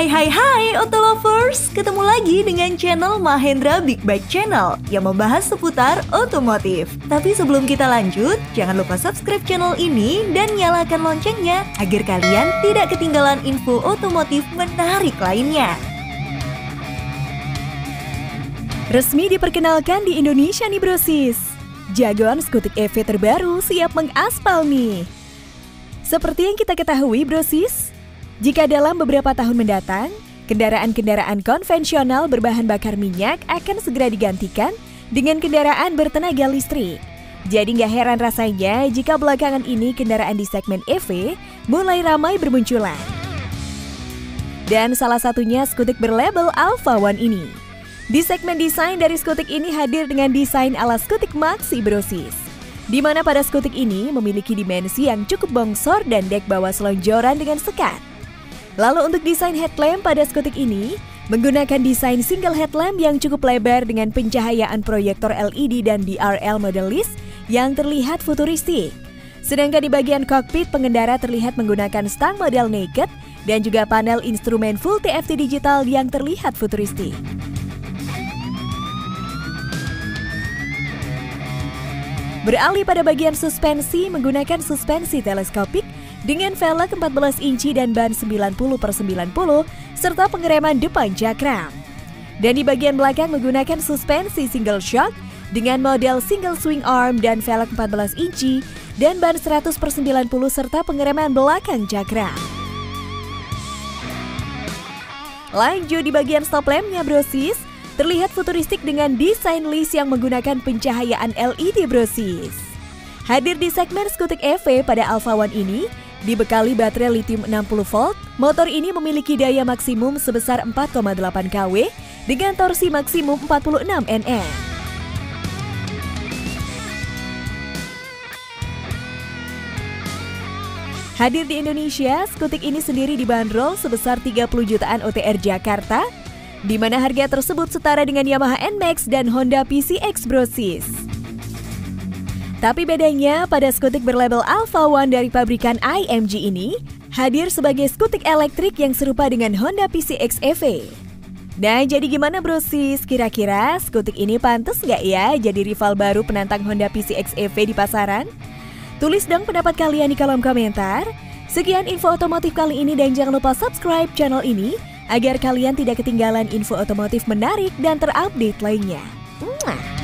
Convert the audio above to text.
Hai hai hai Auto Lovers, ketemu lagi dengan channel Mahendra Big Bike Channel yang membahas seputar otomotif. Tapi sebelum kita lanjut, jangan lupa subscribe channel ini dan nyalakan loncengnya agar kalian tidak ketinggalan info otomotif menarik lainnya. Resmi diperkenalkan di Indonesia nih brosis. Jagoan skutik EV terbaru siap mengaspal nih. Seperti yang kita ketahui brosis, jika dalam beberapa tahun mendatang, kendaraan-kendaraan konvensional berbahan bakar minyak akan segera digantikan dengan kendaraan bertenaga listrik. Jadi nggak heran rasanya jika belakangan ini kendaraan di segmen EV mulai ramai bermunculan. Dan salah satunya skutik berlabel Alpha One ini. Di segmen desain dari skutik ini hadir dengan desain ala skutik Maxi Brosis. Di mana pada skutik ini memiliki dimensi yang cukup bongsor dan dek bawah selonjoran dengan sekat. Lalu untuk desain headlamp pada skutik ini, menggunakan desain single headlamp yang cukup lebar dengan pencahayaan proyektor LED dan DRL modelis yang terlihat futuristik. Sedangkan di bagian kokpit pengendara terlihat menggunakan stang model naked dan juga panel instrumen full TFT digital yang terlihat futuristik. Beralih pada bagian suspensi menggunakan suspensi teleskopik dengan velg 14 inci dan ban 90 per 90 serta pengereman depan cakram. Dan di bagian belakang menggunakan suspensi single shock dengan model single swing arm dan velg 14 inci dan ban 100 per 90 serta pengereman belakang cakram. Lanjut di bagian stop lampnya brosis, terlihat futuristik dengan desain list yang menggunakan pencahayaan LED brosis. Hadir di segmen skutik EV pada Alpha One ini, Dibekali baterai lithium 60 volt, motor ini memiliki daya maksimum sebesar 4,8 kW dengan torsi maksimum 46 Nm. Hadir di Indonesia, skutik ini sendiri dibanderol sebesar 30 jutaan OTR Jakarta, di mana harga tersebut setara dengan Yamaha NMAX dan Honda PCX Brosis. Tapi bedanya pada skutik berlabel Alpha One dari pabrikan IMG ini hadir sebagai skutik elektrik yang serupa dengan Honda PCX EV. Nah jadi gimana bro sis? Kira-kira skutik ini pantas nggak ya jadi rival baru penantang Honda PCX EV di pasaran? Tulis dong pendapat kalian di kolom komentar. Sekian info otomotif kali ini dan jangan lupa subscribe channel ini agar kalian tidak ketinggalan info otomotif menarik dan terupdate lainnya. Mwah.